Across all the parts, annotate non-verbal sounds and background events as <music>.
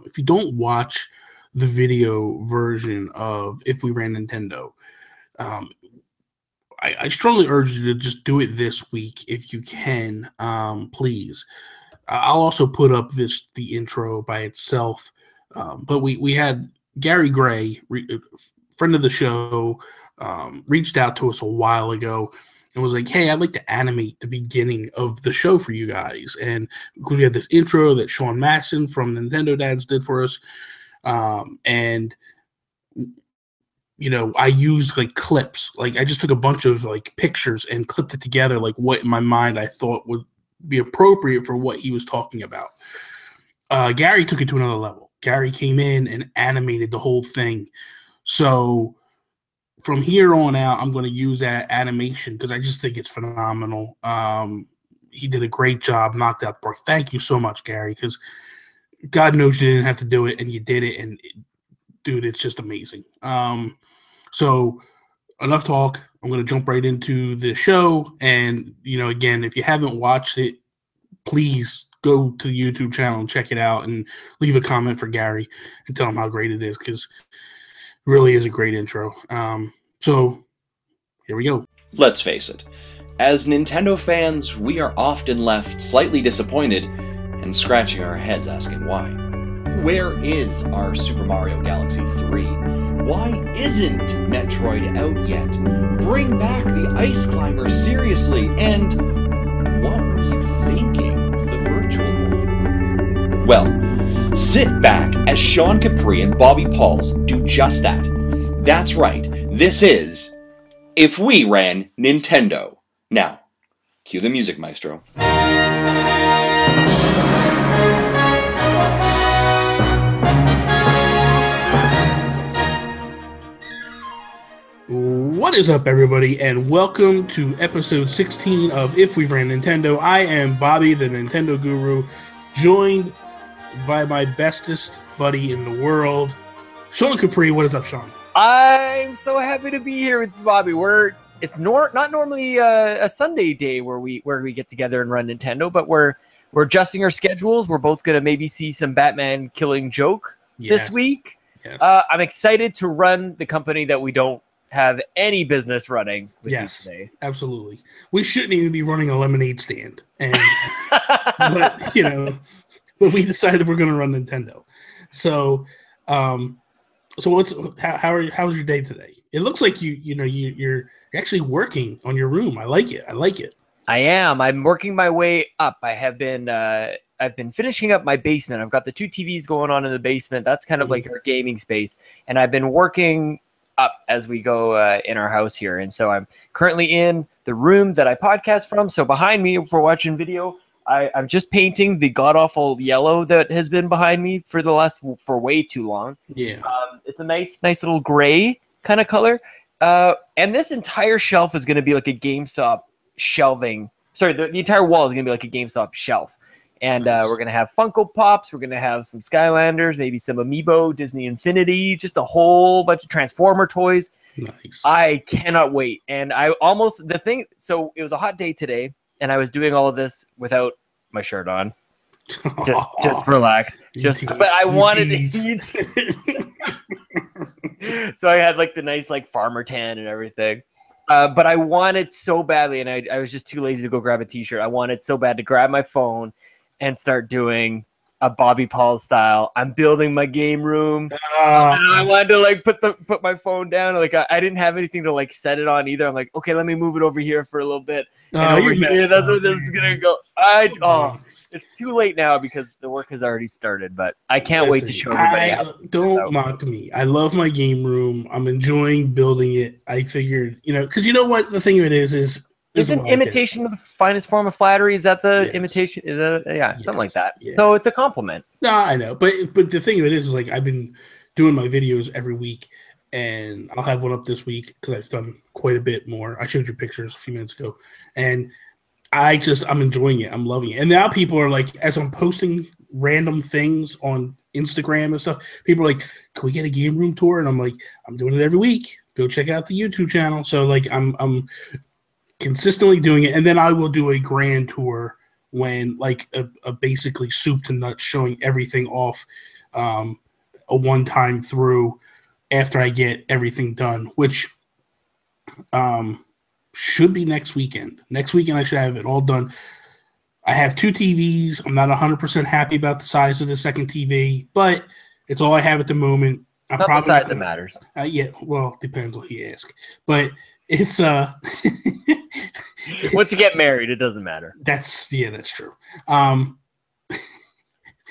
um, if you don't watch the video version of If We Ran Nintendo, um, I, I, strongly urge you to just do it this week if you can, um, please. I'll also put up this the intro by itself, um, but we we had Gary Gray, re, uh, friend of the show, um, reached out to us a while ago and was like, "Hey, I'd like to animate the beginning of the show for you guys." And we had this intro that Sean Masson from Nintendo Dads did for us, um, and you know, I used like clips. Like I just took a bunch of like pictures and clipped it together, like what in my mind I thought would be appropriate for what he was talking about. Uh, Gary took it to another level. Gary came in and animated the whole thing. So from here on out, I'm going to use that animation because I just think it's phenomenal. Um, he did a great job, knocked out the park. Thank you so much, Gary, because God knows you didn't have to do it and you did it. And dude, it's just amazing. Um, so enough talk. I'm going to jump right into the show. And, you know, again, if you haven't watched it, please go to the YouTube channel and check it out and leave a comment for Gary and tell him how great it is because it really is a great intro. Um, so here we go. Let's face it. As Nintendo fans, we are often left slightly disappointed and scratching our heads asking why. Where is our Super Mario Galaxy 3? Why isn't Metroid out yet? Bring back the Ice Climber seriously, and what were you thinking the Virtual Boy? Well, sit back as Sean Capri and Bobby Pauls do just that. That's right, this is If We Ran Nintendo. Now, cue the music, Maestro. What is up, everybody, and welcome to episode 16 of If We Ran Nintendo. I am Bobby, the Nintendo Guru, joined by my bestest buddy in the world, Sean Capri. What is up, Sean? I'm so happy to be here with Bobby. We're it's nor, not normally a, a Sunday day where we where we get together and run Nintendo, but we're we're adjusting our schedules. We're both gonna maybe see some Batman killing joke yes. this week. Yes. Uh, I'm excited to run the company that we don't have any business running. yes, absolutely. We shouldn't even be running a lemonade stand, and <laughs> but you know, but we decided we're going to run Nintendo. So, um, so what's how how are how's your day today? It looks like you you know you you're you're actually working on your room. I like it. I like it. I am. I'm working my way up. I have been. Uh, I've been finishing up my basement. I've got the two TVs going on in the basement. That's kind of mm-hmm. like our gaming space, and I've been working up as we go uh, in our house here. And so I'm currently in the room that I podcast from. So behind me, if we're watching video, I, am just painting the god awful yellow that has been behind me for the last for way too long. Yeah, um, it's a nice, nice little gray kind of color. Uh, and this entire shelf is going to be like a GameStop shelving. Sorry, the, the entire wall is going to be like a GameStop shelf. And uh, we're going to have Funko Pops. We're going to have some Skylanders, maybe some Amiibo, Disney Infinity, just a whole bunch of Transformer toys. Nice. I cannot wait. And I almost, the thing, so it was a hot day today, and I was doing all of this without my shirt on. <laughs> Just, just relax. Just, but I wanted to. <laughs> so I had like the nice like farmer tan and everything. Uh, but I wanted so badly, and I, I was just too lazy to go grab a t-shirt. I wanted so bad to grab my phone and start doing a Bobby Paul style. I'm building my game room. Uh, I wanted to like put the put my phone down. Like I, I, didn't have anything to like set it on either. I'm like, okay, let me move it over here for a little bit. And uh, over here, that's where this is gonna go. I oh, it's too late now because the work has already started. But I can't Listen, wait to show everybody. I, don't mock me. I love my game room. I'm enjoying building it. I figured, you know, because you know what the thing of it is is isn't imitation the finest form of flattery? Is that the yes. imitation? Is that yeah, yes. something like that? Yeah. So it's a compliment. No, I know, but but the thing of it is, is like I've been doing my videos every week, and I'll have one up this week because I've done quite a bit more. I showed you pictures a few minutes ago, and I just I'm enjoying it. I'm loving it. And now people are like, as I'm posting random things on Instagram and stuff, people are like, "Can we get a game room tour?" And I'm like, "I'm doing it every week. Go check out the YouTube channel." So like I'm I'm consistently doing it, and then I will do a grand tour when like a, a basically soup to nuts showing everything off um, a one time through after I get everything done, which um, should be next weekend. Next weekend, I should have it all done. I have two TVs. I'm not 100% happy about the size of the second TV, but it's all I have at the moment. I'm Not the size gonna- that matters. uh, yeah, well, depends what you ask. But it's uh Once you get married, it doesn't matter. that's yeah, that's true. Um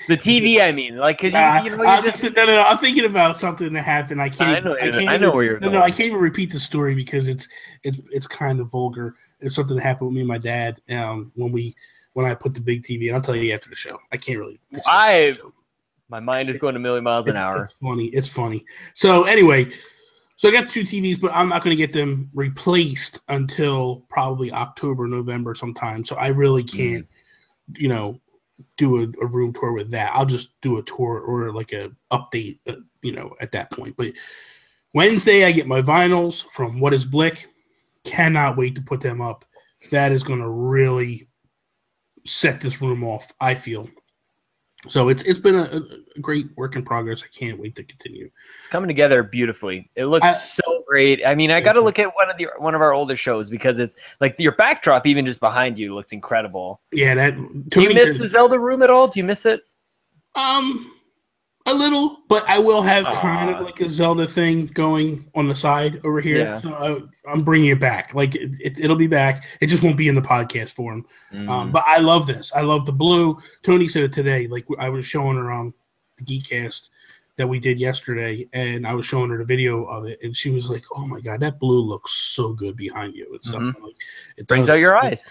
The TV, I mean, like, cause you, uh, you know, you just, no, no, no, I'm thinking about something that happened. I can't. I know, I, can't I know even- where you're No, going. no, I can't even repeat the story because it's it's it's kind of vulgar. It's something that happened with me and my dad um, when we when I put the big TV. And I'll tell you after the show. I can't really. discuss it on the I- My mind is going a million miles an It's- hour. It's funny. It's funny. So anyway, so I got two TVs, but I'm not going to get them replaced until probably October, November sometime. So I really Mm. can't, you know, do a, a room tour with that. I'll just do a tour or like a update, uh, you know, at that point. But Wednesday, I get my vinyls from What Is Blick. Cannot wait to put them up. That is going to really set this room off. I feel. So it's it's been a, a great work in progress. I can't wait to continue. It's coming together beautifully. It looks I- so great. I mean, I got to look at one of the one of our older shows because it's like your backdrop, even just behind you, looks incredible. Yeah, that Do you miss said- the Zelda room at all? Do you miss it? um a little, but I will have kind of like a Zelda thing going on the side over here. Yeah. So I, I'm bringing it back. Like it, it, it'll be back. It just won't be in the podcast form. Mm. Um, but I love this. I love the blue. Tony said it today. Like I was showing her on the Geekcast that we did yesterday, and I was showing her the video of it, and she was like, "Oh my god, that blue looks so good behind you and stuff." Mhm. I'm Like, it Brings does. out your eyes.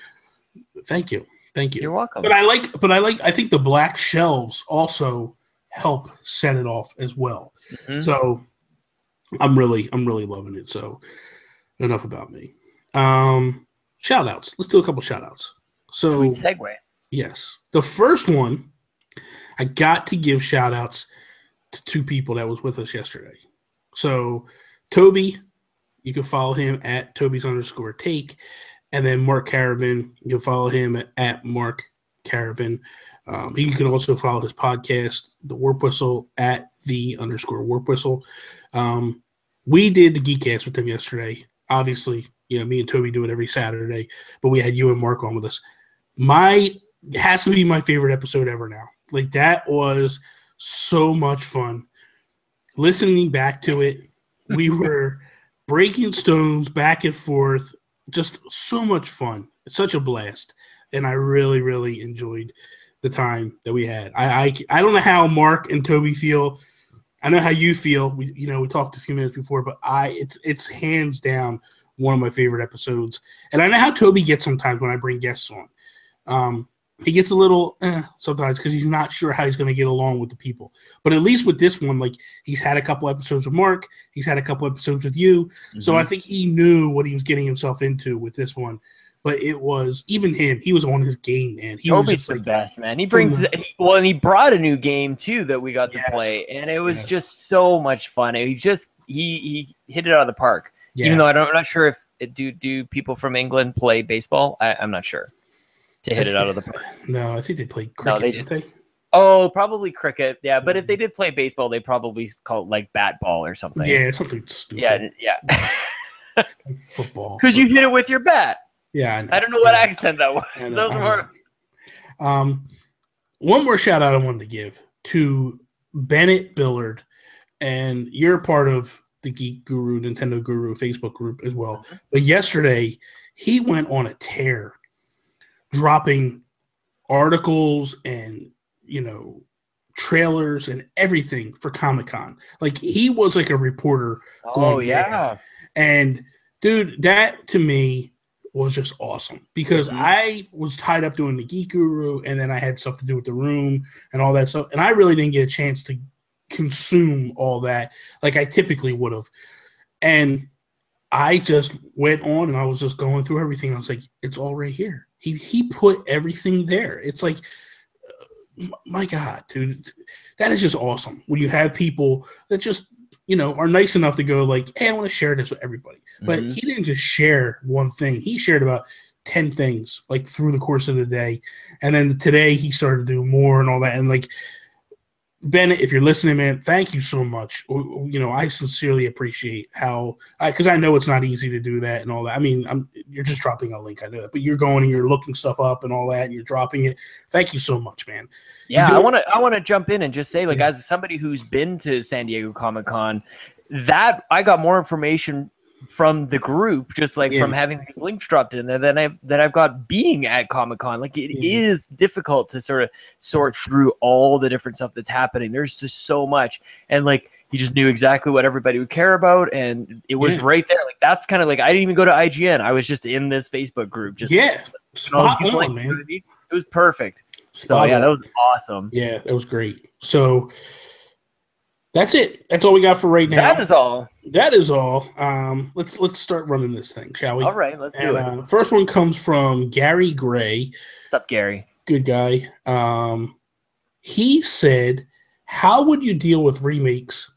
Thank you, thank you. You're welcome. But I like, but I like. I think the black shelves also help set it off as well. Mhm. So I'm really, I'm really loving it. So enough about me. Um, shout outs. Let's do a couple shout outs. So Sweet segue. Yes. The first one, I got to give shout outs to two people that was with us yesterday. So Toby, you can follow him at Toby's underscore take. And then Mark Carabin, you can follow him at, at Mark Carabin. Um, you can also follow his podcast, The Warp Whistle, at the underscore Warp Whistle. Um, we did the Geekcast with them yesterday. Obviously, you know, me and Toby do it every Saturday, but we had you and Mark on with us. My has to be my favorite episode ever now. Like that was so much fun. Listening back to it, we <laughs> were breaking stones back and forth. Just so much fun. It's such a blast. And I really, really enjoyed the time that we had. I I, I don't know how Mark and Toby feel. I know how you feel. We you know, we talked a few minutes before, but I it's it's hands down one of my favorite episodes. And I know how Toby gets sometimes when I bring guests on. Um, he gets a little eh, sometimes because he's not sure how he's going to get along with the people. But at least with this one, like he's had a couple episodes with Mark, he's had a couple episodes with you, so I think he knew what he was getting himself into with this one. But it was even him; he was on his game, man. He was Toby's just the like, best, man. He brings the- he- well, and he brought a new game too that we got to play, and it was Yes. just so much fun. He just he he hit it out of the park. yeah, Even though I don't, I'm not sure if it, do do people from England play baseball. I, I'm not sure to hit it out of the park. <laughs> no, I think they played No, cricket, they didn't they? Oh, probably cricket. Yeah, but if mm. they did play baseball, they probably call it like bat ball or something. Yeah, something stupid. yeah, yeah. like <laughs> football. Because you hit it with your bat. Yeah, I. I don't know what accent that was. I know, That was I more. know. Um, one more shout out I wanted to give to Bennett Billard, and you're part of the Geek Guru, Nintendo Guru Facebook group as well. But yesterday, he went on a tear, dropping articles and you know trailers and everything for Comic Con. Like he was like a reporter Oh going yeah. and dude, that to me was just awesome because Mhm. I was tied up doing the Geek Guru and then I had stuff to do with the room and all that stuff. And I really didn't get a chance to consume all that like I typically would have. And I just went on and I was just going through everything. I was like, it's all right here. He he put everything there. It's like uh, my God, dude, that is just awesome. When you have people that just you know are nice enough to go like, hey, I want to share this with everybody. But Mhm. he didn't just share one thing. He shared about 10 things like through the course of the day. And then today he started to do more and all that. And like Bennett, if you're listening, man, thank you so much. You know, I sincerely appreciate how, I because I, I, know it's not easy to do that and all that. I mean, I'm you're just dropping a link, I know that, but you're going and you're looking stuff up and all that, and you're dropping it. Thank you so much, man. Yeah, I want to I want to jump in and just say, like, yeah. as somebody who's been to San Diego Comic Con, that I got more information from the group, just like yeah. from having these links dropped in there that I've that I've got being at Comic Con. Like it yeah. is difficult to sort of sort through all the different stuff that's happening. There's just so much, and like he just knew exactly what everybody would care about, and it was yeah. right there. Like that's kind of like I didn't even go to IGN. I was just in this Facebook group. Just yeah, <laughs> spot oh, on, like, man. It was perfect. Spot so yeah, on. that was awesome. Yeah, that was great. So that's it. That's all we got for right now. That is all. That is all. Um, let's let's start running this thing, shall we? All right, let's and, do it. Uh, first one comes from Gary Gray. What's up, Gary? Good guy. Um, he said, "How would you deal with remakes,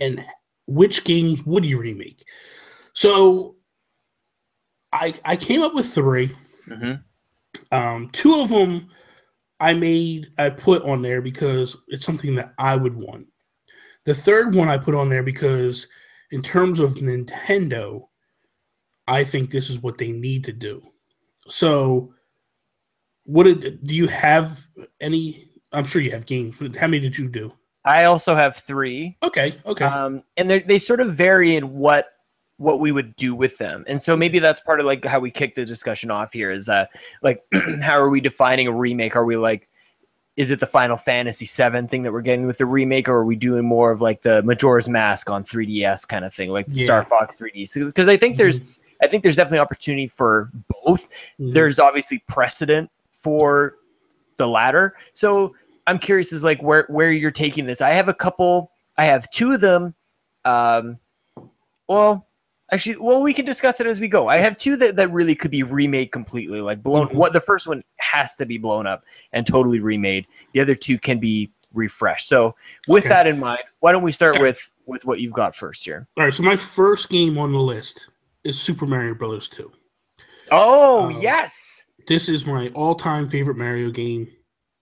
and which games would you remake?" So, I I came up with 3 mm-hmm. Um, two of them I made I put on there because it's something that I would want. The third one I put on there because, in terms of Nintendo, I think this is what they need to do. So, what did, do you have any? I'm sure you have games. How many did you do? I also have three. Okay. Okay. Um, and they sort of vary in what what we would do with them. And so maybe that's part of like how we kick the discussion off here is uh like <clears throat> how are we defining a remake? Are we like is it the Final Fantasy VII thing that we're getting with the remake, or are we doing more of like the Majora's Mask on 3DS kind of thing, like yeah. Star Fox 3D? Because I think there's, mm-hmm. I think there's definitely opportunity for both. Mm-hmm. There's obviously precedent for the latter, so I'm curious as like where where you're taking this. I have a couple. I have two of them. Um, well, Actually, well, we can discuss it as we go. I have two that, that really could be remade completely, like blown. Mm-hmm. What the first one has to be blown up and totally remade. The other two can be refreshed. So, with okay. that in mind, why don't we start with with what you've got first here? All right. So my first game on the list is Super Mario Brothers Two. Oh um, yes, this is my all-time favorite Mario game.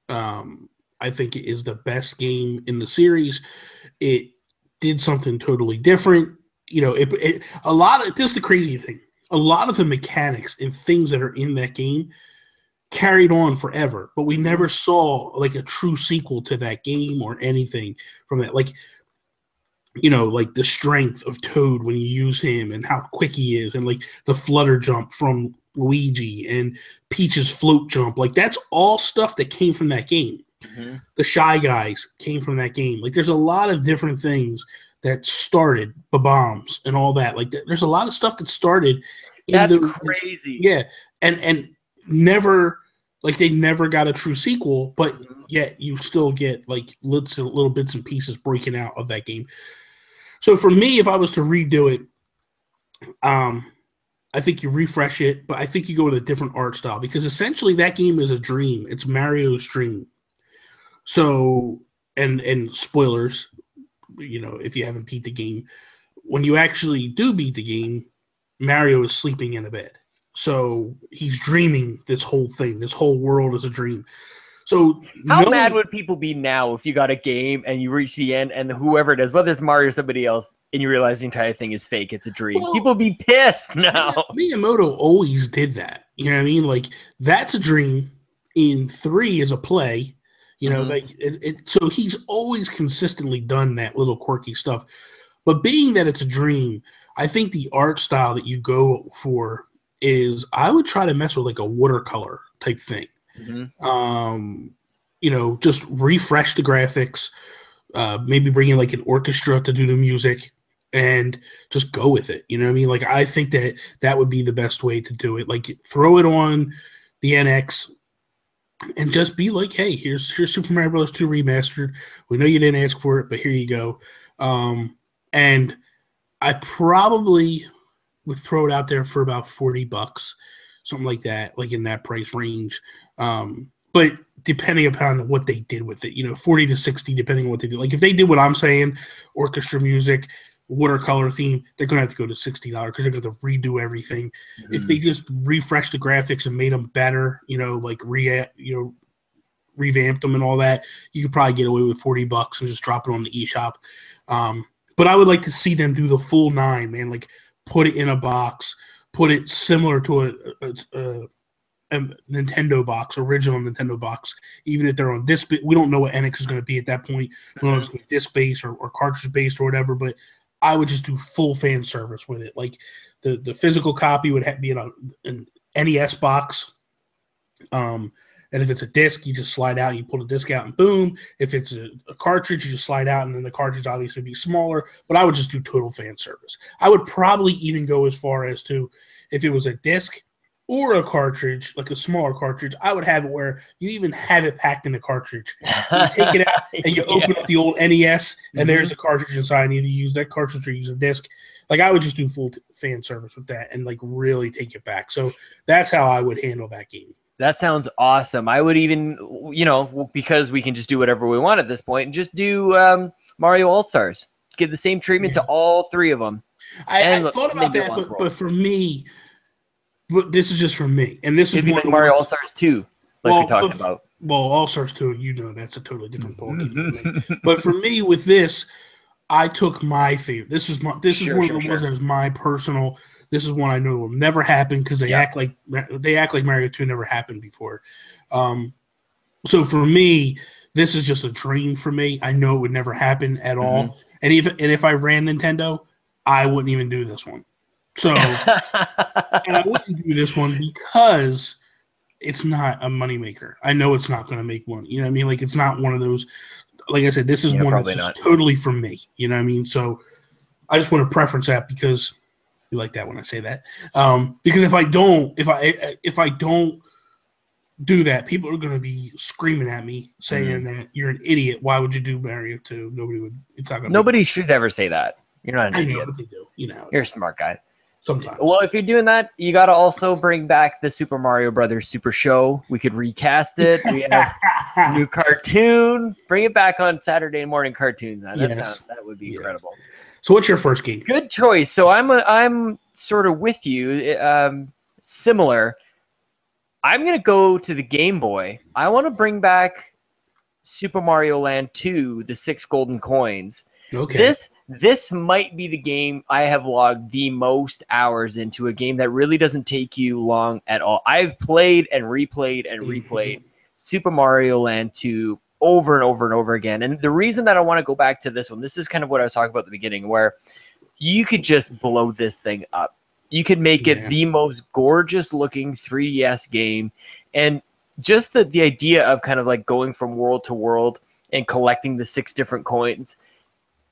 Um, I think it is the best game in the series. It did something totally different you know, it, it a lot of this is the crazy thing. A lot of the mechanics and things that are in that game carried on forever, but we never saw like a true sequel to that game or anything from that. Like, you know, like the strength of Toad when you use him and how quick he is, and like the flutter jump from Luigi and Peach's float jump. Like, that's all stuff that came from that game. Mm-hmm. The Shy Guys came from that game. Like, there's a lot of different things that started the bombs and all that. Like there's a lot of stuff that started. That's the, crazy. Yeah, and and never like they never got a true sequel, but mm-hmm. yet you still get like little little bits and pieces breaking out of that game. So for me, if I was to redo it, um, I think you refresh it, but I think you go with a different art style because essentially that game is a dream. It's Mario's dream. So and and spoilers, you know, if you haven't beat the game, when you actually do beat the game, Mario is sleeping in a bed. So he's dreaming this whole thing. This whole world is a dream. So how no, mad would people be now if you got a game and you reach the end and whoever it is, whether it's Mario or somebody else, and you realize the entire thing is fake, it's a dream. Well, people be pissed now. Miyamoto always did that. You know what I mean? Like that's a dream. In three is a play. You know, mm-hmm. like it, it, so he's always consistently done that little quirky stuff. But being that it's a dream, I think the art style that you go for is I would try to mess with like a watercolor type thing. Mm-hmm. Um, you know, just refresh the graphics, uh, maybe bring in like an orchestra to do the music and just go with it. You know what I mean? Like I think that that would be the best way to do it. Like throw it on the NX, and just be like, hey, here's here's Super Mario Bros. 2 remastered. We know you didn't ask for it, but here you go. Um, and I probably would throw it out there for about 40 bucks, something like that, like in that price range. Um, but depending upon what they did with it, you know, 40 to 60, depending on what they did. Like if they did what I'm saying, orchestra music, watercolor theme, they're gonna have to go to sixty dollars because they're gonna have to redo everything. Mm-hmm. If they just refresh the graphics and made them better, you know, like re you know revamped them and all that, you could probably get away with forty bucks and just drop it on the eShop. Um, but I would like to see them do the full nine, man. Like put it in a box, put it similar to a, a, a, a Nintendo box, original Nintendo box. Even if they're on disc, we don't know what NX is going to be at that point. We don't know if it's going to be disc based or, or cartridge based or whatever. But I would just do full fan service with it. Like the the physical copy would be in a, an NES box. Um, and if it's a disc, you just slide out, you pull the disc out, and boom. If it's a, a, cartridge, you just slide out, and then the cartridge obviously would be smaller. But I would just do total fan service. I would probably even go as far as to if it was a disc or a cartridge, like a smaller cartridge, I would have it where you even have it packed in a cartridge. You take it out and you <laughs> open yeah. up the old NES, and mm-hmm. there's the cartridge inside. And either use that cartridge or use a disc. Like I would just do full t- fan service with that and like really take it back. So that's how I would handle that game. That sounds awesome. I would even, you know, because we can just do whatever we want at this point and just do um, Mario All Stars. Give the same treatment yeah. to all three of them. I, I thought about that, but, but, for me, but this is just for me, and this It'd is like Mario All Stars two, like well, we talked but, about. Well, All Stars two, you know, that's a totally different ballgame. but for me, with this, I took my favorite. This is my. This sure, is one sure, of the sure. ones that is my personal this is one I know will never happen because they yeah. act like they act like Mario Two never happened before. Um, so for me, this is just a dream for me. I know it would never happen at mm-hmm. all. And even and if I ran Nintendo, I wouldn't even do this one. So <laughs> and I wouldn't do this one because it's not a moneymaker. I know it's not going to make money. You know what I mean? Like it's not one of those. Like I said, this is yeah, one that's totally for me. You know what I mean? So I just want to preference that because you like that when I say that. Um, because if I don't, if I if I don't do that, people are going to be screaming at me saying mm-hmm. that you're an idiot. Why would you do Mario Two? Nobody would. It's not Nobody should ever say that. You're not an I idiot. Know, but they do. You know, you're a smart guy. Sometimes. Well, if you're doing that, you got to also bring back the Super Mario Brothers Super Show. We could recast it. We have <laughs> new cartoon. Bring it back on Saturday morning cartoons. That, yes. sounds, that would be yeah. incredible. So what's your first game? Good choice. So I'm a, I'm sort of with you. Um, similar. I'm gonna go to the Game Boy. I want to bring back Super Mario Land 2, the six golden coins. Okay. This this might be the game I have logged the most hours into a game that really doesn't take you long at all. I've played and replayed and mm-hmm. replayed Super Mario Land 2 over and over and over again. And the reason that I want to go back to this one, this is kind of what I was talking about at the beginning, where you could just blow this thing up. You could make yeah. it the most gorgeous looking 3DS game. And just the, the idea of kind of like going from world to world and collecting the six different coins.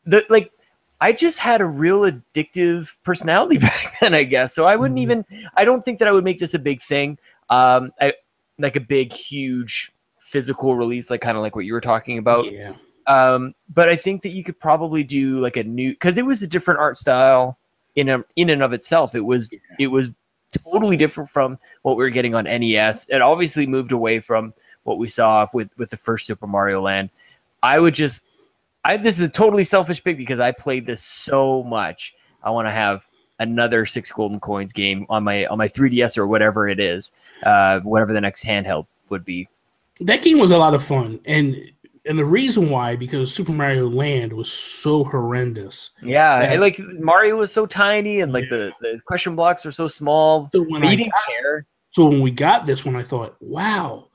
The like I just had a real addictive personality <laughs> back then, I guess. So I wouldn't mm-hmm. even I don't think that I would make this a big thing. Um I like a big, huge physical release, like kind of like what you were talking about. Yeah. Um, but I think that you could probably do like a new because it was a different art style in a in and of itself. It was yeah. it was totally different from what we were getting on NES. It obviously moved away from what we saw with with the first Super Mario Land. I would just I this is a totally selfish pick because I played this so much. I want to have another six golden coins game on my on my 3DS or whatever it is, uh, whatever the next handheld would be that game was a lot of fun, and and the reason why because Super Mario Land was so horrendous. Yeah, that, like Mario was so tiny, and like yeah. the the question blocks were so small. So when I didn't got, care. So when we got this one, I thought, wow,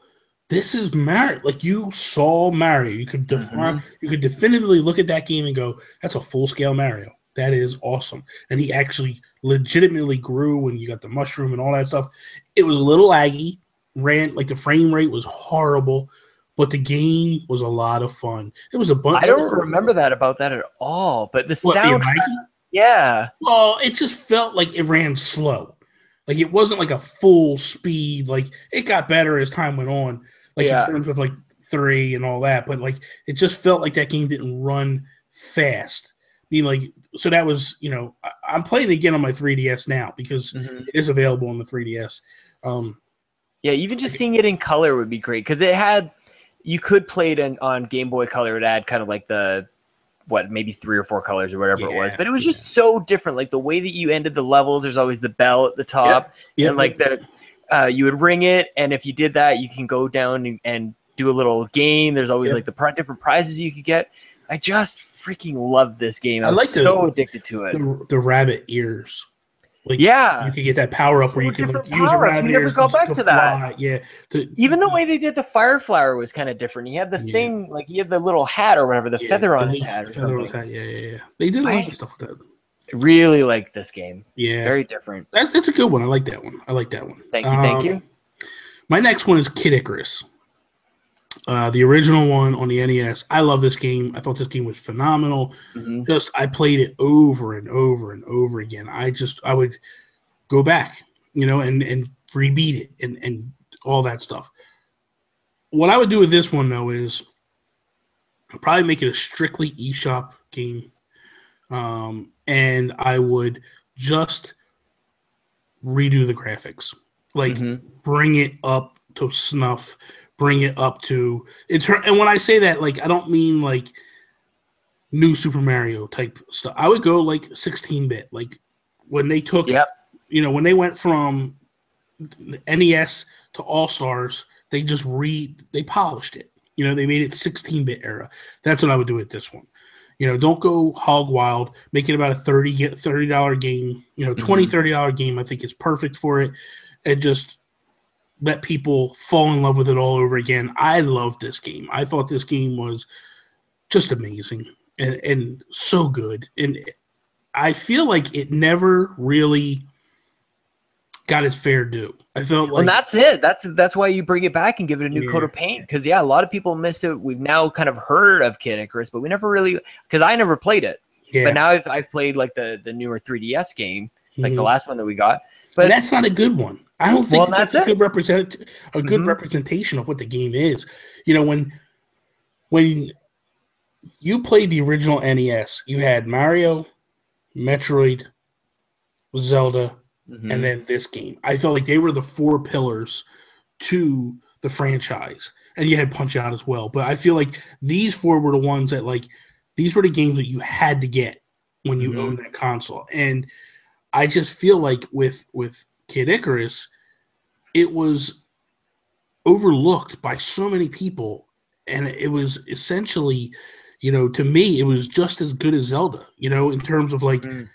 this is Mario. Like you saw Mario, you could define, mm-hmm. you could definitively look at that game and go, that's a full scale Mario. That is awesome. And he actually legitimately grew when you got the mushroom and all that stuff. It was a little laggy ran like the frame rate was horrible, but the game was a lot of fun. It was a bunch. I don't remember that about that at all. But the sound, yeah. Well, it just felt like it ran slow. Like it wasn't like a full speed. Like it got better as time went on. Like yeah. in terms of like three and all that, but like it just felt like that game didn't run fast. I mean, like so that was you know I, am playing again on my 3ds now because mm-hmm. it is available on the 3ds. Um, yeah, even just seeing it in color would be great because it had you could play it in, on Game Boy Color. It had kind of like the what maybe three or four colors or whatever yeah, it was, but it was just so different. Like the way that you ended the levels, there's always the bell at the top, yep, yep. and like the uh, you would ring it, and if you did that, you can go down and, and do a little game. There's always Yep. like the pri- different prizes you could get. I just freaking love this game. I I'm like the- so addicted to it. The, the rabbit ears. Like yeah. you could get that power up where you can like, use a rabbit never ears got to, back to to that. fly. Yeah. To, Even the way they did the fire flower was kind of different. He had the Yeah. thing, like he had the little hat or whatever, the yeah, feather on the his hat feather on his hat. Yeah, yeah, yeah. They did a lot I- of stuff with that. Really like this game. Yeah. Very different. That, that's a good one. I like that one. I like that one. Thank you, thank Um, you. My next one is Kid Icarus. Uh, the original one on the NES. I love this game. I thought this game was phenomenal. Mhm. Just I played it over and over and over again. I just I would go back, you know, and and rebeat it and and all that stuff. What I would do with this one though is I'd probably make it a strictly eShop game, um, and I would just redo the graphics, like Mhm. bring it up to snuff, bring it up to inter- and when I say that, like I don't mean like new Super Mario type stuff. I would go like 16 bit, like when they took, Yep. you know, when they went from NES to All Stars, they just re they polished it. You know, they made it 16 bit era. That's what I would do with this one. You know, don't go hog wild. Make it about a 30 get $30 game. You know, 20 Mhm. $30 game I think is perfect for it. And just let people fall in love with it all over again. I love this game. I thought this game was just amazing and, and so good. And I feel like it never really got its fair due. I felt like and that's it. That's that's why you bring it back and give it a new coat of paint. Because yeah, a lot of people missed it. We've now kind of heard of Kid Icarus, but we never really because I never played it. yeah, But now I've, I've played like the the newer 3DS game, like the mhm. last one that we got. but But that's not a good one. I don't think Well, that that's, that's a good represent a good Mhm. representation of what the game is. You know, when when you played the original NES, you had Mario, Metroid, Zelda, Mhm. and then this game. I felt like they were the four pillars to the franchise. And you had Punch Out as well. But I feel like these four were the ones that like these were the games that you had to get when you Mhm. owned that console. And I just feel like with with Kid Icarus, it was overlooked by so many people. And it was essentially, you know, to me, it was just as good as Zelda, you know, in terms of like Mm.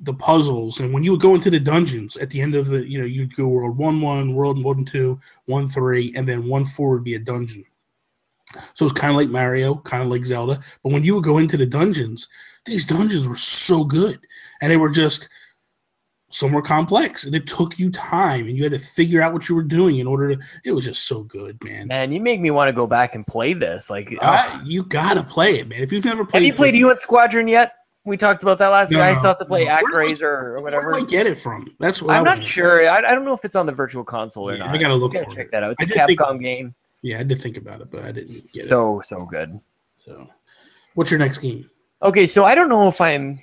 The puzzles. And when you would go into the dungeons at the end of the you know you'd go world one one world one two one three and then one four would be a dungeon. So it's kind of like mario kind of like zelda. But when you would go into the dungeons these dungeons were so good. And they were just some were complex and it took you time and you had to figure out what you were doing in order to it was just so good man. Man, you make me want to go back and play this. Like, I- you gotta play it man. If you've never played have you played UN Squadron yet? We talked about that last No, time. I still have to play no. Where ActRaiser or where whatever. do i get it from that's what I'm not sure. I, I don't know if it's on the virtual console or Yeah, not. I gotta look gotta for check it. that out. It's I a did think- Capcom game. yeah i did think about it but i didn't get it So so good. So, what's your next game? Okay, so I don't know if I'm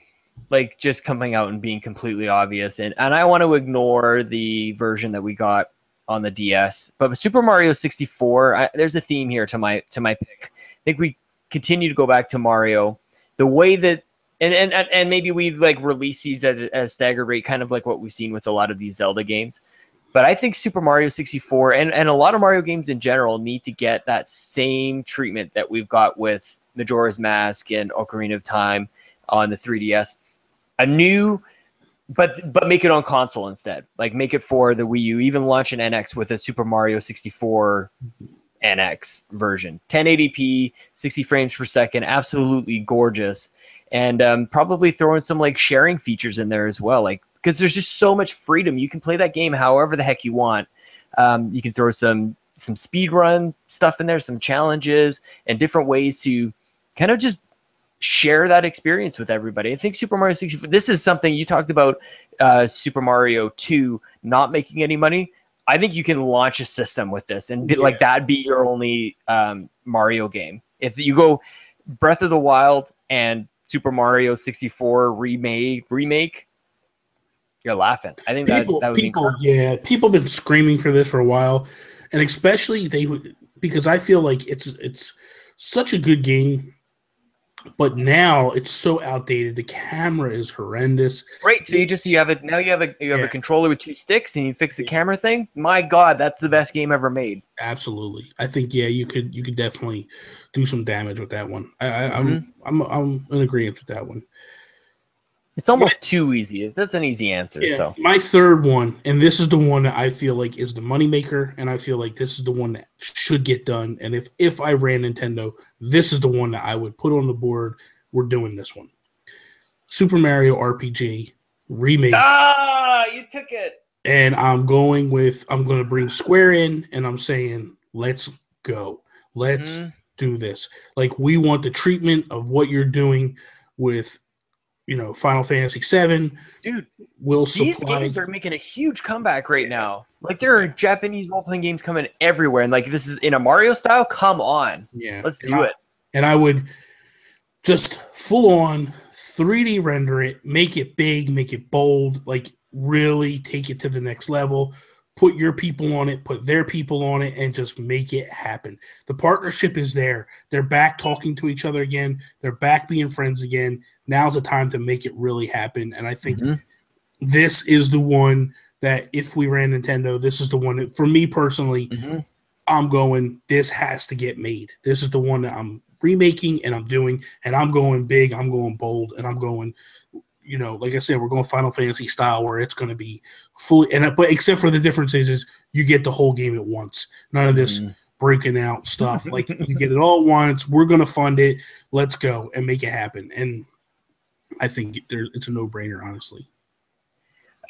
like just coming out and being completely obvious, and and I want to ignore the version that we got on the DS, but Super Mario 64. I, there's a theme here to my to my pick. I think we continue to go back to Mario, the way that. And, and, and- maybe we like release these at a staggered rate, kind of like what we've seen with a lot of these Zelda games. But I think Super Mario 64 and, and a lot of Mario games in general need to get that same treatment that we've got with Majora's Mask and Ocarina of Time on the 3DS. A new, but but make it on console instead. Like make it for the Wii U. Even launch an NX with a Super Mario 64 NX version, 1080p, 60 frames per second, absolutely gorgeous, and um, probably throw in some like sharing features in there as well. Like because there's just so much freedom. You can play that game however the heck you want. Um, you can throw some some speed run stuff in there, some challenges, and different ways to kind of just share that experience with everybody. I think Super Mario 64. This is something you talked about. Uh, Super Mario 2 not making any money. I think you can launch a system with this and be, like that be your only um, Mario game. If you go Breath of the Wild and Super Mario 64 remake remake, you're laughing. I think People, that, that would be people, yeah, people have been screaming for this for a while, and especially they because I feel like it's it's such a good game. But now it's so outdated. The camera is horrendous. Right. So you just you have it now. You have a you have Yeah. a controller with two sticks, and you fix the camera thing. My God, that's the best game ever made. Absolutely, I think yeah, you could you could definitely do some damage with that one. I, I, I'm mm-hmm. I'm I'm in agreement with that one. It's almost too easy. That's an easy answer. Yeah, So my third one, and this is the one that I feel like is the moneymaker, and I feel like this is the one that should get done. And if if I ran Nintendo, this is the one that I would put on the board. We're doing this one. Super Mario RPG remake, ah, you took it. and I'm going with I'm going to bring Square in, and I'm saying let's go, let's Mhm. do this. Like we want the treatment of what you're doing with, you know, Final Fantasy VII. Dude, Will these supply games are making a huge comeback right now. Like there are Japanese role playing games coming everywhere, and like this is in a Mario style. Come on, yeah. let's And do I- it. and I would just full on 3D render it, make it big, make it bold, like really take it to the next level. Put your people on it, put their people on it, and just make it happen. The partnership is there. They're back talking to each other again. They're back being friends again. Now's the time to make it really happen. And I think Mhm. this is the one that if we ran Nintendo, this is the one that, for me personally, Mhm. I'm going, this has to get made. This is the one that I'm remaking and I'm doing, and I'm going big, I'm going bold, and I'm going, you know, like I said, we're going Final Fantasy style where it's going to be fully, and but except for the difference is, is you get the whole game at once. None of this Mhm. breaking out <laughs> stuff. Like you get it all at once. We're going to fund it. Let's go and make it happen. And I think there's, it's a no brainer, honestly.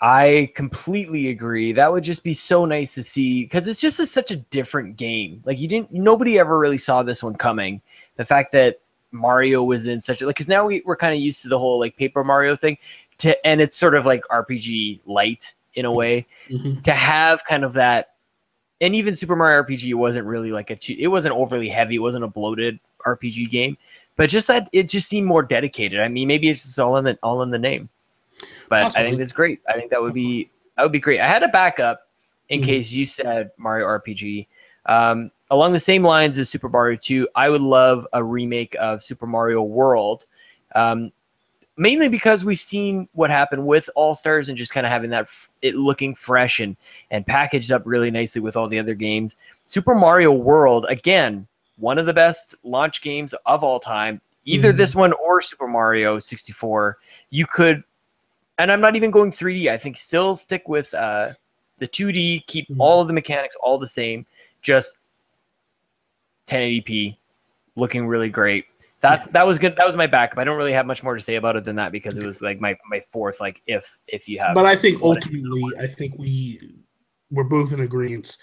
I completely agree. That would just be so nice to see because it's just a, such a different game. Like you didn't, nobody ever really saw this one coming. The fact that Mario was in such a like, because now we, we're kind of used to the whole like Paper Mario thing, to and it's sort of like RPG light in a way. Mhm. To have kind of that, and even Super Mario RPG wasn't really like a, it wasn't overly heavy. It wasn't a bloated RPG game, but just that it just seemed more dedicated. I mean, maybe it's just all in the all in the name but I think that's great. I think that would be that would be great. I had a backup in Mhm. case you said Mario RPG. Um, along the same lines as Super Mario 2, I would love a remake of Super Mario World. Um, mainly because we've seen what happened with All Stars and just kind of having that f- it looking fresh and and packaged up really nicely with all the other games. Super Mario World again, one of the best launch games of all time. Either Mhm. this one or Super Mario 64. You could and I'm not even going 3D. I think still stick with uh, the 2D. Keep Mhm. all of the mechanics all the same. Just 1080p, looking really great. That's that was good. That was my backup. I don't really have much more to say about it than that because it was like my my fourth. Like if if you have, But I think ultimately, I think we we're both in agreement.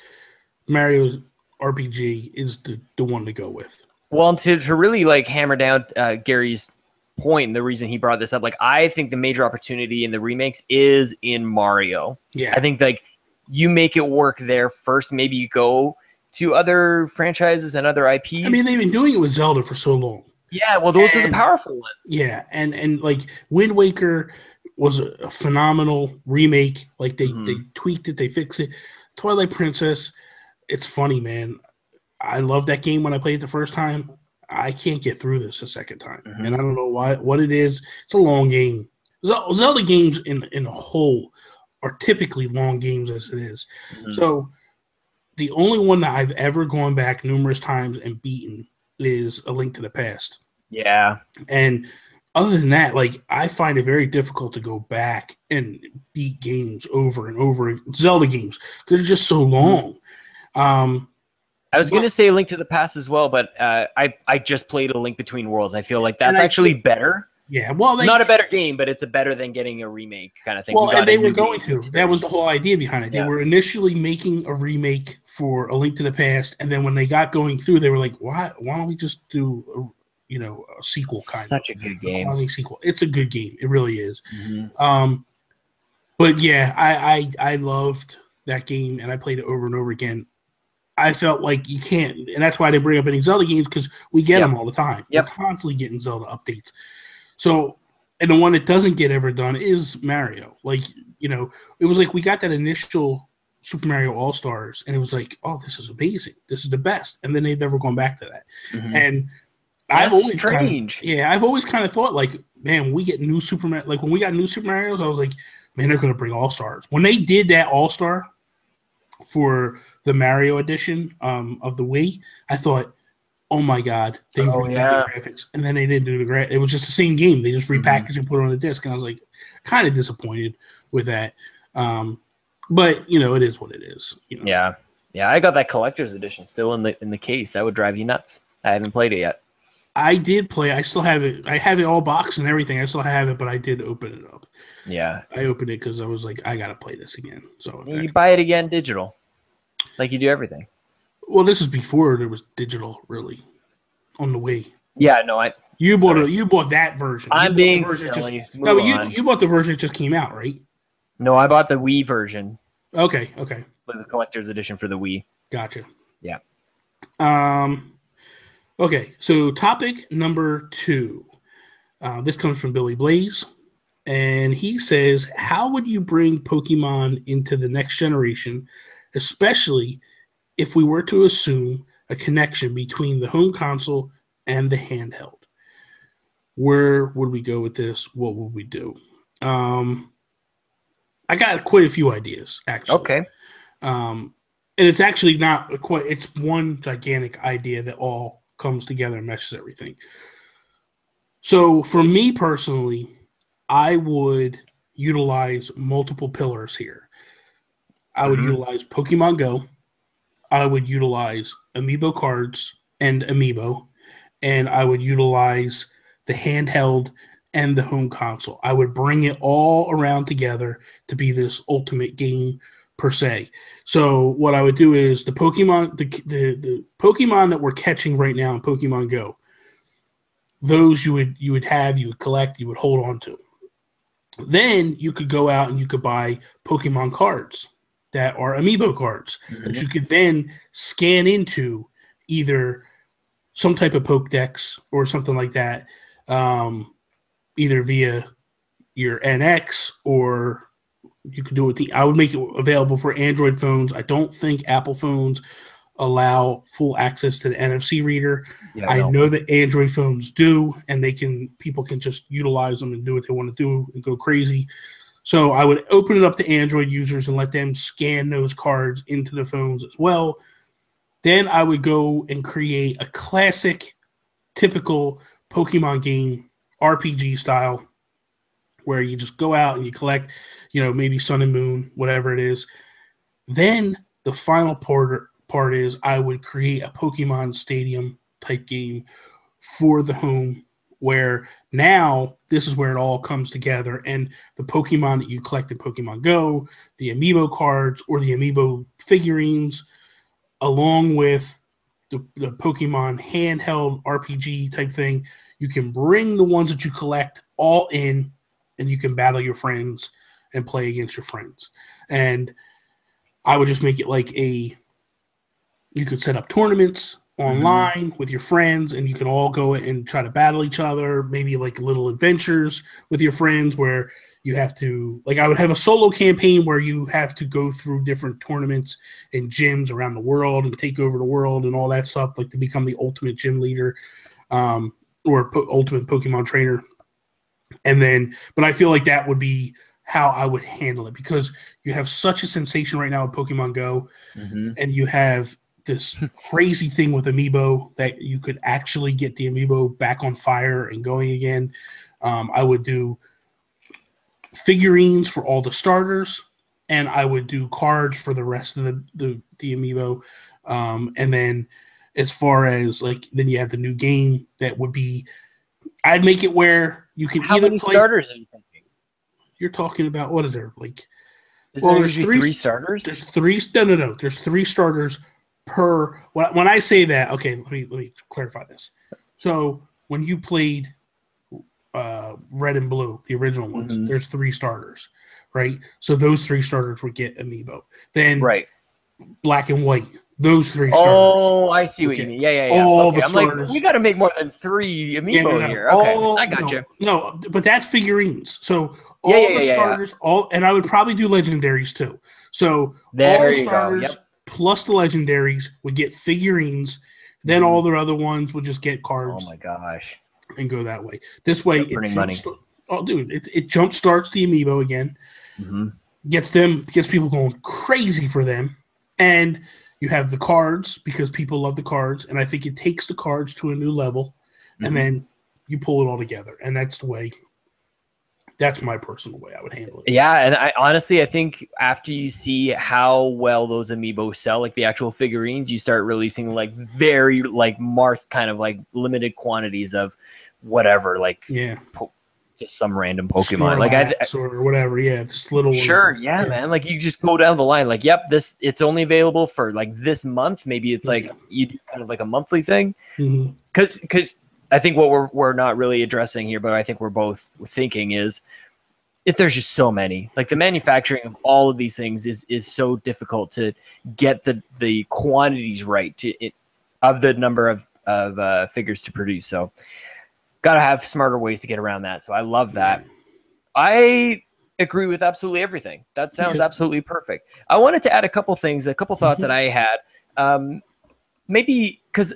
Mario RPG is the, the one to go with. Well, to, to really like hammer down uh, Gary's point, and the reason he brought this up, like I think the major opportunity in the remakes is in Mario. Yeah, I think like you make it work there first. Maybe you go to other franchises and other IPs. I mean they've been doing it with Zelda for so long. yeah, well, those are the powerful ones. Yeah, and and like Wind Waker was a, phenomenal remake. Like they Mhm. they tweaked it, they fixed it. Twilight Princess, it's funny, man. I love that game when I played it the first time. I can't get through this a second time, Mhm. and I don't know why. What it is? It's a long game. Zelda games in in a whole are typically long games as it is. Mhm. So the only one that I've ever gone back numerous times and beaten is A Link to the Past. Yeah, And other than that, like I find it very difficult to go back and beat games over and over, Zelda games, because they're just so long. Um, I was going to say Link to the Past as well, but uh, I I just played a Link Between Worlds. I feel like that's actually better. Yeah, well, they Not a better game, but it's a better than getting a remake kind of thing. well, We and they were going game to. That was the whole idea behind it. They Yeah. were initially making a remake for A Link to the Past, and then when they got going through, they were like, "Why? Why don't we just do, a, you know, a sequel kind of Such a good a game. quasi sequel?" It's a good game. It really is. Mhm. Um, but yeah, I, I I loved that game and I played it over and over again. I felt like you can't, and that's why I didn't bring up any Zelda games because we get Yep. them all the time. Yep. We're constantly getting Zelda updates. So, and the one that doesn't get ever done is Mario. Like, you know, it was like we got that initial Super Mario All Stars, and it was like, oh, this is amazing. This is the best. And then they've never gone back to that. Mhm. And I've That's always kinda- yeah, I've always kind of thought like, man, when we get new Super Mario, like when we got new Super Mario's, I was like, man, they're gonna bring All Stars. When they did that All Star for the Mario edition um, of the Wii, I thought, oh my god, they Oh, redid yeah. the graphics, and then they didn't do the gra- It was just the same game. They just Mhm. repackaged and put it on the disc, and I was like, kind of disappointed with that. Um, but you know, it is what it is. You know? Yeah, yeah. I got that collector's edition still in the in the case. That would drive you nuts. I haven't played it yet. I did play. I still have it. I have it all boxed and everything. I still have it, but I did open it up. Yeah, I opened it because I was like, I gotta play this again. So, you buy it again digital, like you do everything. Well, this is before there was digital, really, on the Wii. Yeah, no, I You bought a, you bought that version. I'm being version silly. Just, no, you on. you bought the version that just came out, right? no, I bought the Wii version, Okay, okay, with the collector's edition for the Wii. gotcha. Yeah. Um. Okay, so topic number two. Uh, this comes from Billy Blaze, and he says, "How would you bring Pokemon into the next generation, especially if we were to assume a connection between the home console and the handheld? Where would we go with this? What would we do?" Um, I got quite a few ideas, actually. Okay. Um, and it's actually not quite. It's one gigantic idea that all comes together and meshes everything. So for me personally, I would utilize multiple pillars here. I would Mhm. utilize Pokemon Go. I would utilize Amiibo cards and Amiibo, and I would utilize the handheld and the home console. I would bring it all around together to be this ultimate game per se. So what I would do is the Pokemon, the, the the Pokemon that we're catching right now in Pokemon Go, those you would you would have, you would collect, you would hold on to. Then you could go out and you could buy Pokemon cards that are Amiibo cards that you could then scan into either some type of Pokedex or something like that, um, either via your NX or you could do it with the. I would make it available for Android phones. I don't think Apple phones allow full access to the NFC reader. Yeah, I no. know that Android phones do, and they can people can just utilize them and do what they want to do and go crazy. So I would open it up to Android users and let them scan those cards into the phones as well. Then I would go and create a classic, typical Pokemon game, RPG style, where you just go out and you collect, you know, maybe Sun and Moon, whatever it is. Then the final part part is I would create a Pokemon Stadium type game for the home where now this is where it all comes together and the Pokemon that you collect in Pokemon Go, the Amiibo cards or the Amiibo figurines, along with the, the Pokemon handheld RPG type thing, you can bring the ones that you collect all in and you can battle your friends and play against your friends. And I would just make it like a you could set up tournaments online with your friends and you can all go and try to battle each other maybe like little adventures with your friends where you have to like i would have a solo campaign where you have to go through different tournaments and gyms around the world and take over the world and all that stuff like to become the ultimate gym leader um, or po- ultimate pokemon trainer and then but i feel like that would be how i would handle it because you have such a sensation right now with pokemon go Mhm. and you have this crazy thing with amiibo that you could actually get the amiibo back on fire and going again um, i would do figurines for all the starters and i would do cards for the rest of the the, the amiibo um, and then as far as like then you have the new game that would be i'd make it where you can How either many play starters are you thinking? you're talking about what are there like Is Well, there there's three- three starters? there's three no no no there's three starters per when, i say that okay let me let me clarify this so when you played uh red and blue the original ones Mhm. there's three starters right so those three starters would get amiibo then Right. black and white those three starters Oh, I see what you mean. Yeah, yeah, yeah. All okay, the I'm like, starters. we got to make more than three amiibo Yeah, no, no, here. Okay, all- I got no, you. No, but that's figurines. So all Yeah, yeah, the starters, all and I would probably do legendaries too. So all There the you go. starters Yep. Plus the legendaries would get figurines Then all their other ones would just get cards. Oh my gosh. and go that way. This way, it jump money. sta- oh, dude, it, it jump starts the amiibo again, hmm gets them, gets people going crazy for them, and you have the cards because people love the cards, and I think it takes the cards to a new level, Mhm. and then you pull it all together, and that's the way. That's my personal way I would handle it. Yeah, and I honestly I think after you see how well those amiibo sell, like the actual figurines, you start releasing like very like Marth kind of like limited quantities of whatever, like Yeah, just some random Pokemon. Like I, Snorlax or whatever. Yeah, just little. Sure, yeah, man. Like you just go down the line, like, yep, this it's only available for like this month. Maybe it's like Yeah. you do kind of like a monthly thing, mm-hmm. because because I think what we're we're not really addressing here, but I think we're both thinking is if there's just so many, like the manufacturing of all of these things is is so difficult to get the the quantities right to it of the number of of uh, figures to produce. So, got to have smarter ways to get around that. So I love that. I agree with absolutely everything. That sounds absolutely perfect. I wanted to add a couple things, a couple thoughts Mm-hmm. that I had. Um, maybe because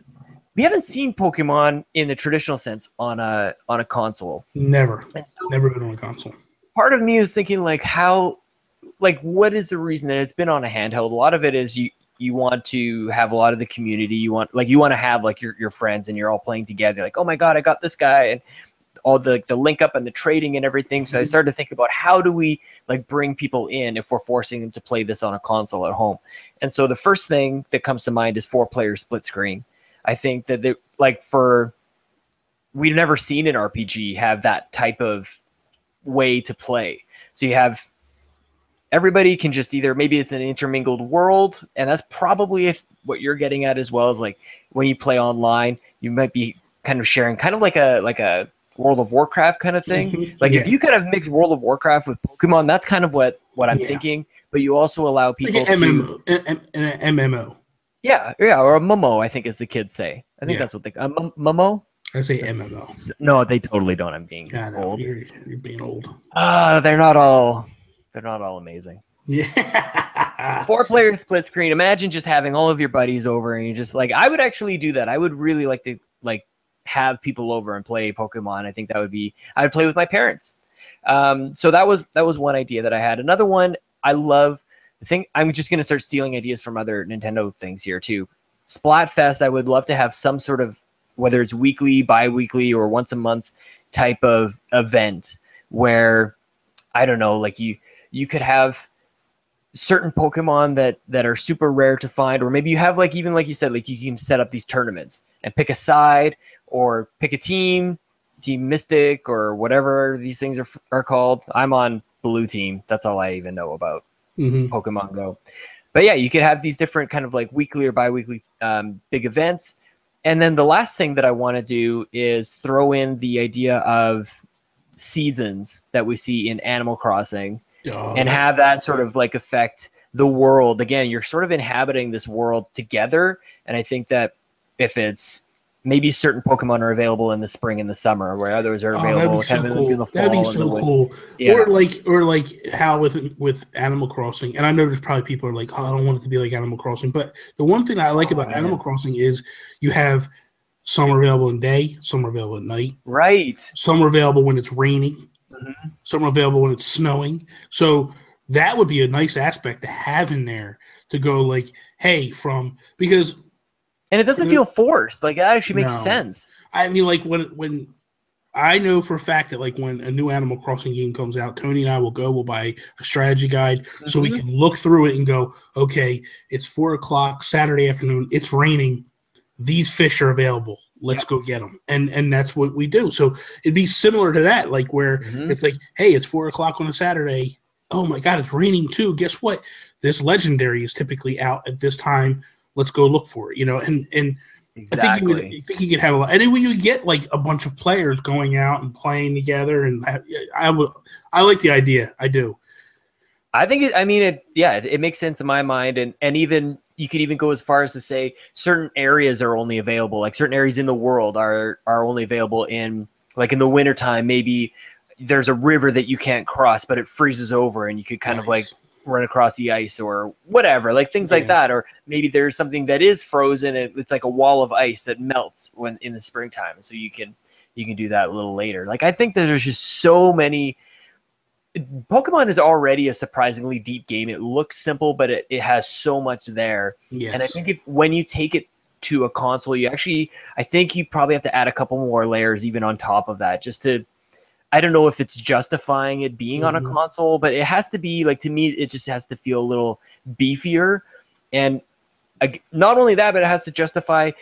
we haven't seen Pokemon in the traditional sense on a on a console. Never, so never been on a console. part of me is thinking like how like what is the reason that it's been on a handheld? A lot of it is you you want to have a lot of the community. You want like you want to have like your, your friends and you're all playing together. Like, oh my god, I got this guy and all the the link up and the trading and everything. So I Mhm. started to think about how do we like bring people in if we're forcing them to play this on a console at home. And so the first thing that comes to mind is four player split screen. I think that they, like for we've never seen an RPG have that type of way to play. So you have everybody can just either maybe it's an intermingled world, and that's probably if what you're getting at as well as like when you play online, you might be kind of sharing kind of like a like a World of Warcraft kind of thing. <laughs> Like yeah. if you kind of mix World of Warcraft with Pokemon, that's kind of what what I'm Yeah. thinking. But you also allow like people an to MMO, an, an, an MMO. Yeah yeah or a Momo I think as the kids say. I think Yeah. that's what they a Mum- Momo. I say That's- MMO. No, they totally don't. I'm being Yeah, old. You're, you're being old. Ah, they're not all they're not all amazing. Yeah. <laughs> Four player split screen. Imagine just having all of your buddies over and you just like I would actually do that. I would really like to like have people over and play Pokemon. I think that would be I would play with my parents. Um, so that was that was one idea that I had. Another one I love. I think I'm just gonna start stealing ideas from other Nintendo things here too. Splatfest. I would love to have some sort of whether it's weekly, bi-weekly, or once a month type of event where I don't know, like you you could have certain Pokemon that that are super rare to find, or maybe you have like even like you said, like you can set up these tournaments and pick a side or pick a team, Team Mystic or whatever these things are are called. I'm on Blue Team. That's all I even know about Mhm. Pokemon Go. But yeah, you could have these different kind of like weekly or bi-weekly um, big events. And then the last thing that I want to do is throw in the idea of seasons that we see in Animal Crossing Oh, and have that sort of like affect the world again you're sort of inhabiting this world together and i think that if it's maybe certain pokemon are available in the spring and the summer where others are available Oh, that'd be so kind of in cool. the That'd be so cool. Yeah. Or like, or like how with with Animal Crossing, and I know there's probably people are like, oh, I don't want it to be like Animal Crossing, but the one thing I like Oh, about. Animal Crossing is you have some are available in day, some are available at night, right some are available when it's raining, Mhm. some are available when it's snowing. So that would be a nice aspect to have in there to go like, hey, from because and it doesn't feel forced like it actually makes No. sense I mean, like when when I know for a fact that like when a new Animal Crossing game comes out, Tony and I will go. We'll buy a strategy guide so we Mhm. can look through it and go, okay, it's four o'clock Saturday afternoon. It's raining. These fish are available. Let's go get them. And and that's what we do. So it'd be similar to that, like where Mhm. it's like, hey, it's four o'clock on a Saturday. Oh my god, it's raining too. Guess what? This legendary is typically out at this time. Let's go look for it. You know, and and I think you, would, exactly think you could have a lot, and then when you get like a bunch of players going out and playing together, and I, I would, I like the idea. I do. I think it, I mean it yeah it, it makes sense in my mind and and even you could even go as far as to say certain areas are only available like certain areas in the world are are only available in like in the wintertime maybe there's a river that you can't cross but it freezes over and you could kind of like Nice. Run across the ice or whatever, like things like that. Or maybe there's something that is frozen and it's like a wall of ice that melts when in the springtime. So you can you can do that a little later. Like I think that there's just so many Pokemon is already a surprisingly deep game. It looks simple, but it, it has so much there. Yes. And I think if when you take it to a console, you actually, I think you probably have to add a couple more layers even on top of that, just to. I don't know if it's justifying it being on a Mhm. console, but it has to be like to me, it just has to feel a little beefier, and ag- not only that, but it has to justify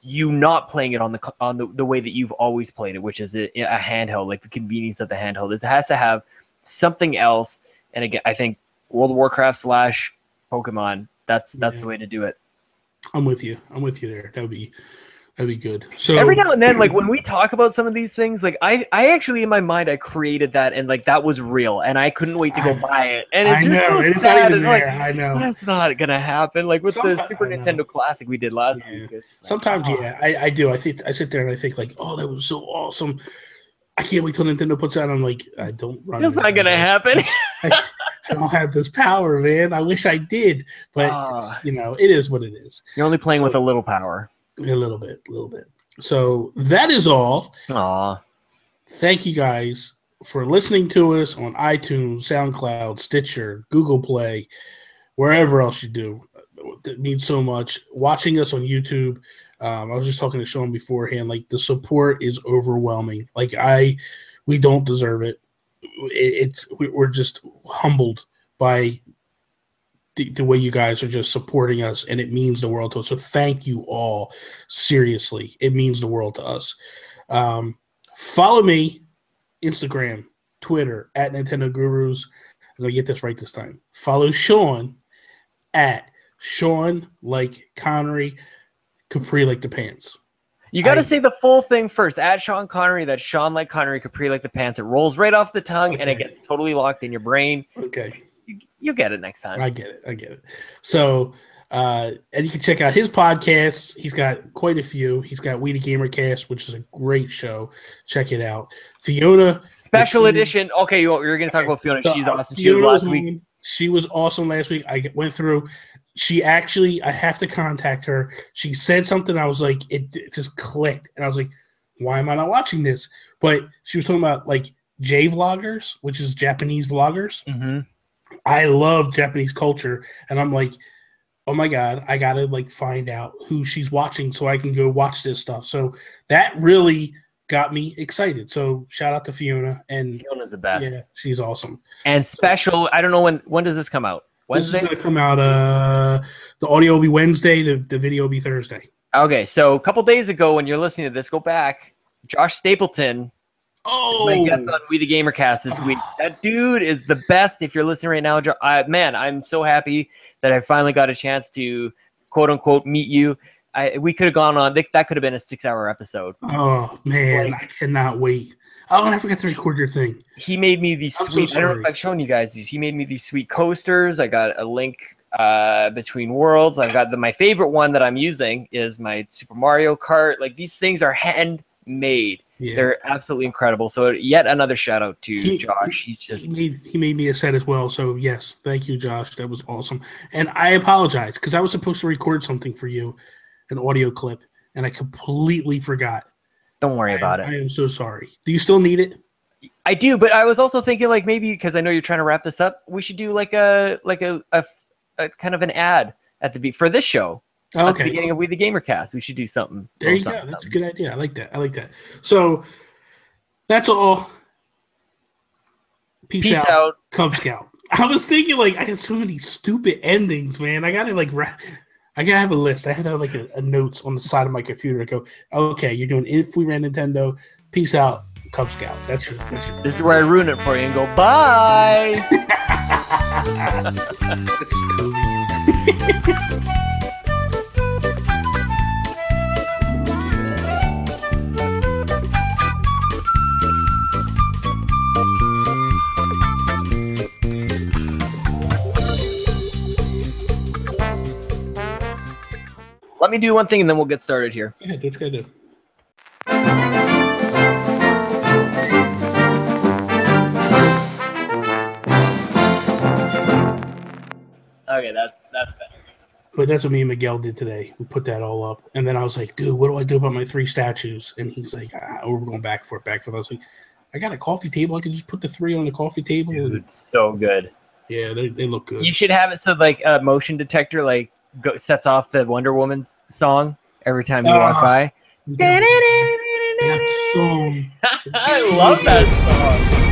you not playing it on the on the, the way that you've always played it, which is a, a handheld, like the convenience of the handheld. It has to have something else, and again, I think World of Warcraft slash Pokemon. That's that's Yeah. the way to do it. I'm with you. I'm with you there. That would be that'd be good. So every now and then like when we talk about some of these things like i i actually in my mind i created that and like that was real and i couldn't wait to go I- buy it and it's I just know so it's sad. not even It's there. like I know. that's not gonna happen like with the super nintendo classic we did last Yeah. week like, Sometimes, oh. yeah, I, I do. I think I sit there and I think like, oh, that was so awesome. I can't wait till Nintendo puts out. I'm like, I don't run. it's not gonna happen <laughs> I, I don't have this power, man. I wish I did, but ah. it's, you know, it is what it is. you're only playing with a little power A little bit, a little bit. So that is all. Aw. Thank you guys for listening to us on iTunes, SoundCloud, Stitcher, Google Play, wherever else you do. It means so much. Watching us on YouTube. Um, I was just talking to Sean beforehand. Like the support is overwhelming. Like I, we don't deserve it. It- It's we- we're just humbled by the, the way you guys are just supporting us, and it means the world to us. So thank you all. Seriously, it means the world to us. Um, follow me, Instagram, Twitter at Nintendo Gurus. I'm gonna get this right this time. Follow Sean at Sean like Connery, Capri like the pants. you gotta say the full thing first at sean connery that's sean like connery capri like the pants it rolls right off the tongue and it gets totally locked in your brain Okay. You, you'll get it next time I get it. I get it. So, uh, and you can check out his podcasts. He's got quite a few. He's got We the Gamer Cast, which is a great show. Check it out. Fiona. Special edition. Okay, you, you're going to talk about Fiona. She's uh, awesome. She was last week. on. She was awesome last week. I went through. She actually, I have to contact her. She said something. I was like, it, it just clicked, and I was like, why am I not watching this? But she was talking about like J vloggers, which is Japanese vloggers. hmm I love Japanese culture, and I'm like, oh my god, I gotta like find out who she's watching so I can go watch this stuff. So that really got me excited. So shout out to Fiona, and Fiona's the best. yeah, she's awesome. And special. I don't know when. When does this come out? Wednesday. This is gonna come out. Uh, the audio will be Wednesday. The the video will be Thursday. Okay, so a couple days ago, when you're listening to this, go back. Josh Stapleton, Oh, my guest on We the Gamercast this week. That dude is the best. If you're listening right now, I, man, I'm so happy that I finally got a chance to quote unquote meet you. I, we could have gone on. That could have been a six hour episode. oh man, I cannot wait. Oh, and I forgot to record your thing. he made me these I'm so sweet. I don't know if I've shown you guys these. He made me these sweet coasters. I got a link uh, between worlds. I've got the my favorite one that I'm using is my Super Mario Kart. Like these things are handmade. Yeah, They're absolutely incredible. So yet another shout out to He- Josh. He's just he made he made me a set as well. So yes, thank you, Josh. That was awesome. And I apologize because I was supposed to record something for you, an audio clip, and I completely forgot. don't worry I, about it. I am so sorry. Do you still need it? I do, but I was also thinking like maybe because I know you're trying to wrap this up, we should do like a like a, a, a kind of an ad at the be for this show. Oh, At the okay, beginning of We the Gamercast. We should do something. there you little go. something, That's a good idea. I like that. I like that. So that's all. Peace, Peace out, out. Cub Scout. <laughs> I was thinking like I got so many stupid endings, man. I gotta like I gotta have a list. I have to have like a, a notes on the side of my computer. I go, okay, you're doing if we ran Nintendo. Peace out, Cub Scout. That's your. That's your. This is where I ruin it for you and go bye. <laughs> That's Toby. <laughs> Let me do one thing and then we'll get started here. Yeah, do what you gotta do. But that's what me and Miguel did today. We put that all up, and then I was like, "Dude, what do I do about my three statues?" And he's like, ah, "We're going back for it, back for it." I was like, "I got a coffee table. I can just put the three on the coffee table." Dude, And it's so good. yeah, they, they look good. You should have it so like a motion detector like go, sets off the Wonder Woman's song every time you walk Ah. by. That song. <laughs> I love that song.